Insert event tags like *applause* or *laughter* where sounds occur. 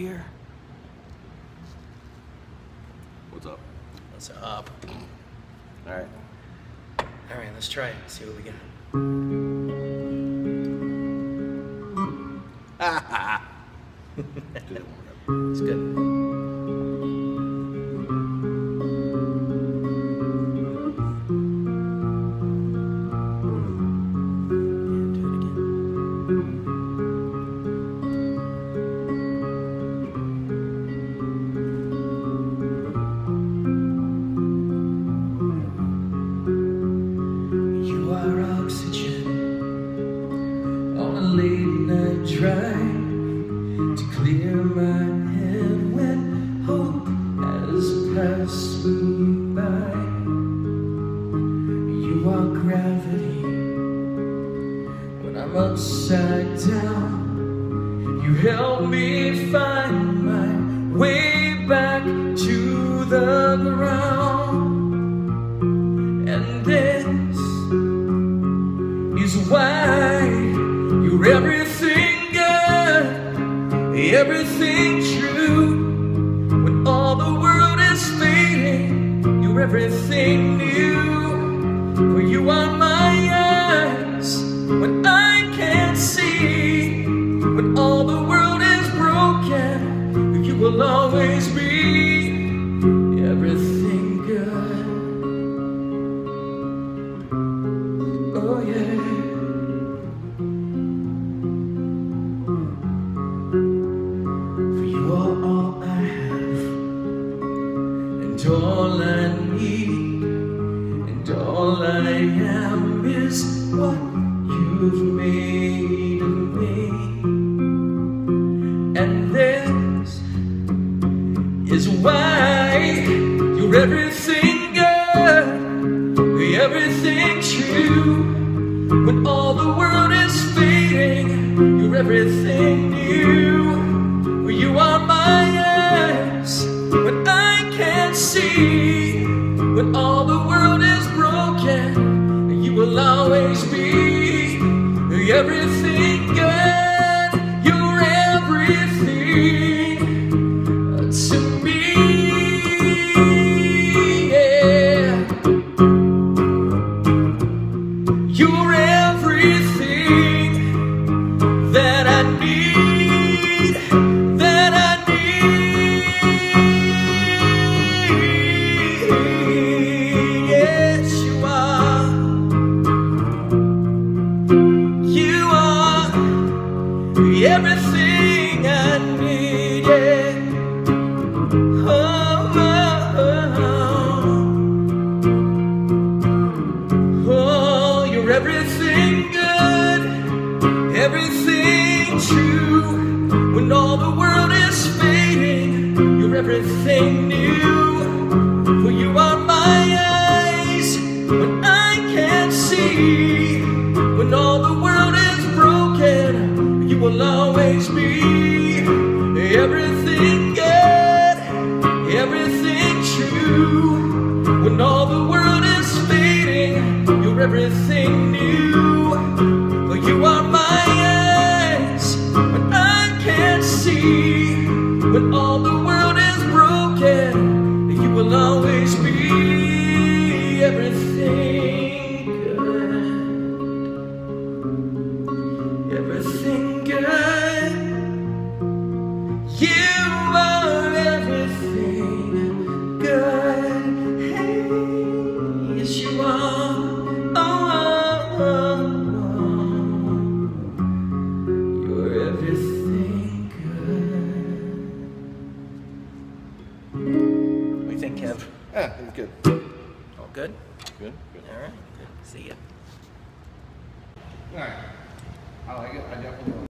here. What's up? What's up? All right. All right, let's try it. See what we got. *laughs* It's good. You are oxygen on a late night drive to clear my head when hope has passed me by. You are gravity when I'm upside down. You help me find my way back to the ground. Everything true. When all the world is fading, you're everything new. For you are my eyes when I can't see. When all the world is broken, you will always be everything good. Oh yeah. All I need, and all I am is what you've made of me. And this is why you're everything good, everything true. When all the world is fading, you're everything new. Everything good. You're everything to me. Yeah. You're everything true. When all the world is fading, you're everything new. For you are my eyes when I can't see. When all the world is broken, you will always be everything good, everything true. When all the world is fading, you're everything new. When all Yeah, it was good. All good? Good. Good. All right. Good. See ya. All right. I like it. I definitely.